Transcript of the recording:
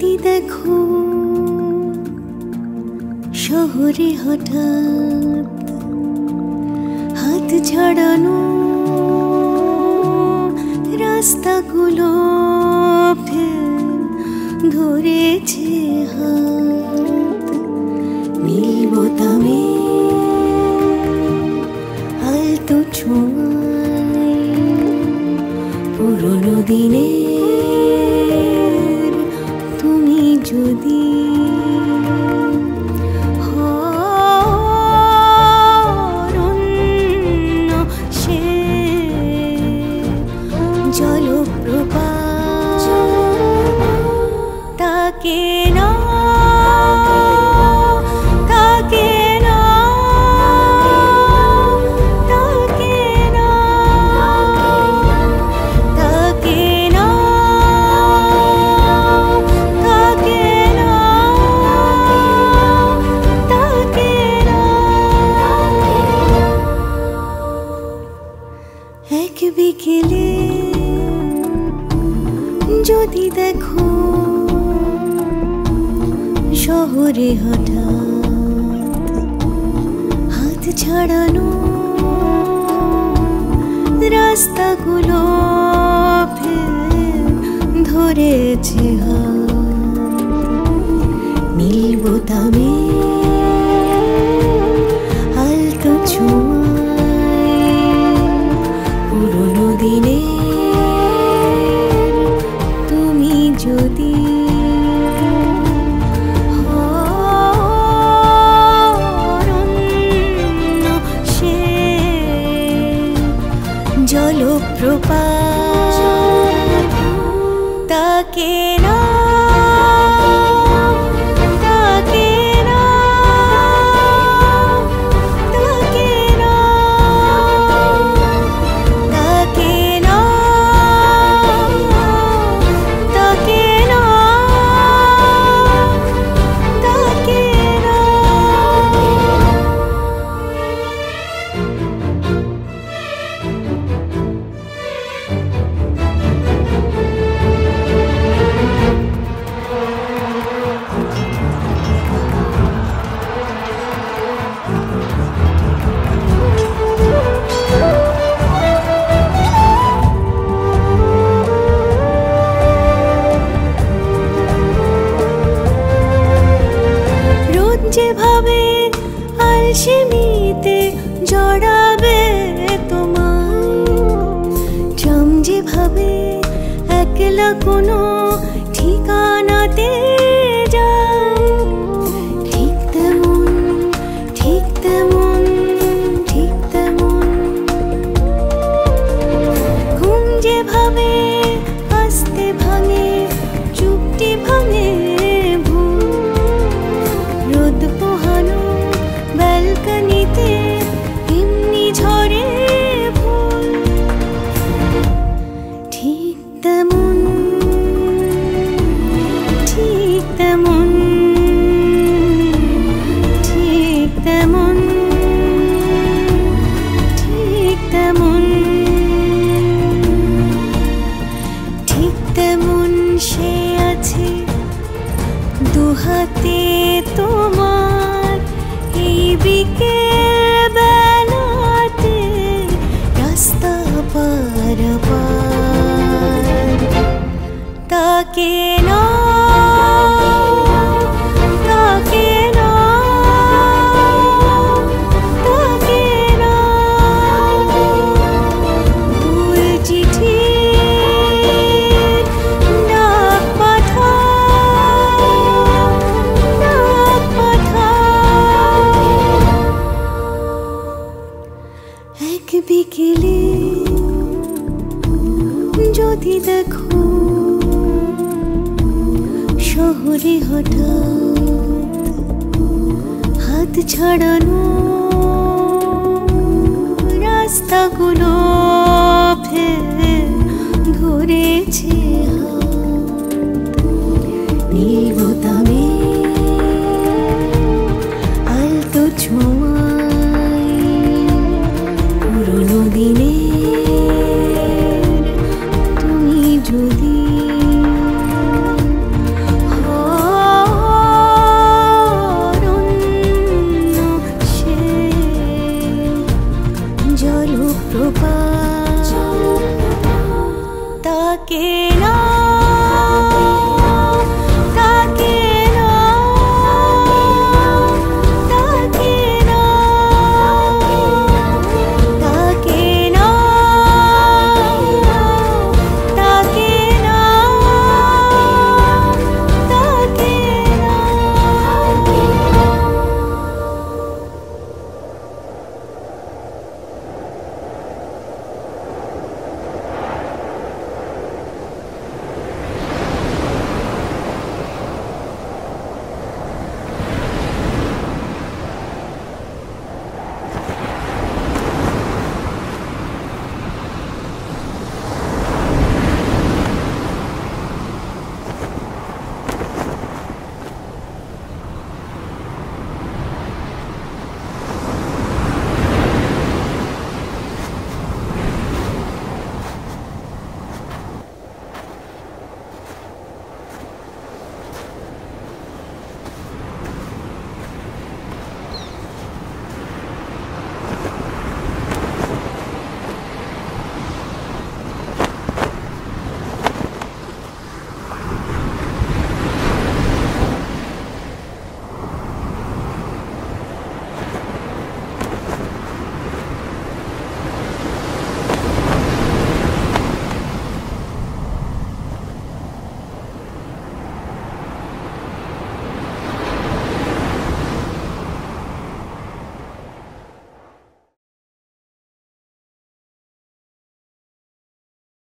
যদি দেখো শহরে হঠাৎ হাত ছাড়ানো রাস্তাগুলো ফের ধরেছে হাত। নীল বোতামে আলতো ছোঁয়ায় পুরোনো দিনের যদি শহরে হঠা হাত ছাড়ানো রাস্তাগুলো ধরেছে নীল বোতামে que no. মিশে আছে। দুহাতে তোমার এই বিকেল বেলাতে রাস্তা পার। তাকে করে হঠাৎ হাত ছাড়ানো রাস্তাগুলো ফের ধরেছে পুরনো দিনে তুমি যদি menos.